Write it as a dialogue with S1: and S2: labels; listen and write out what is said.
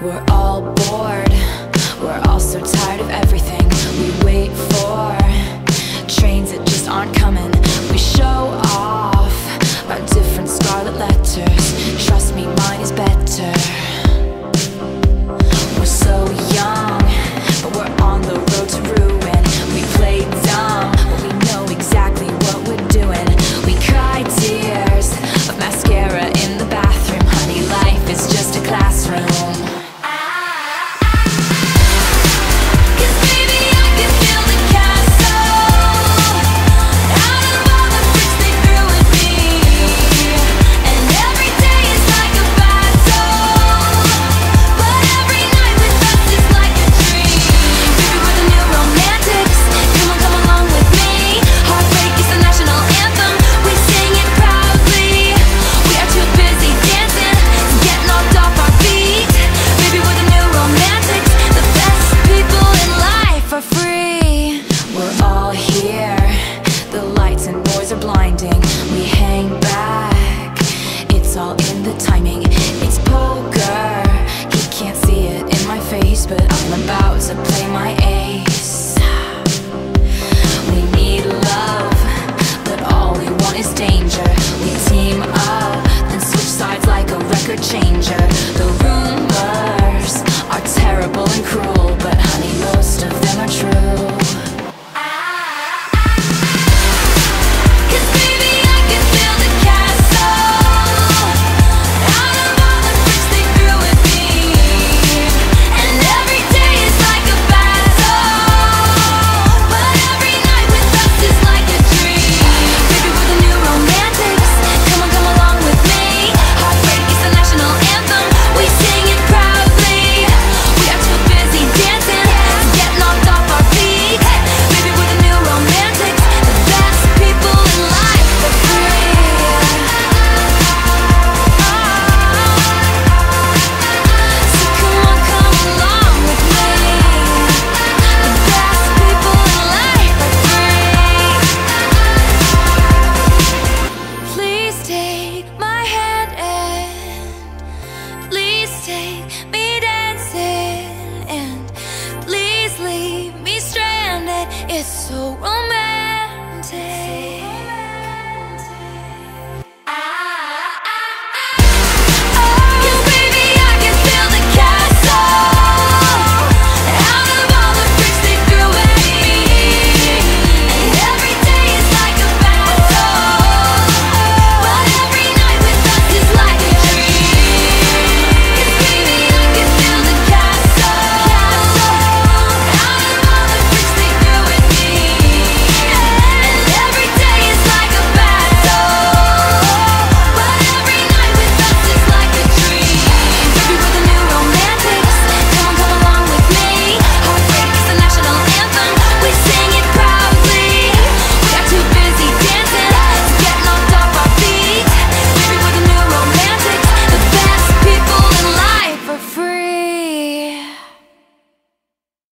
S1: We're all bored, we're all so tired of everything we wait for. to play my ace. We need love, but all we want is danger. We team up, switch sides like a record changer. take me dancing and please leave me stranded. It's so wrong.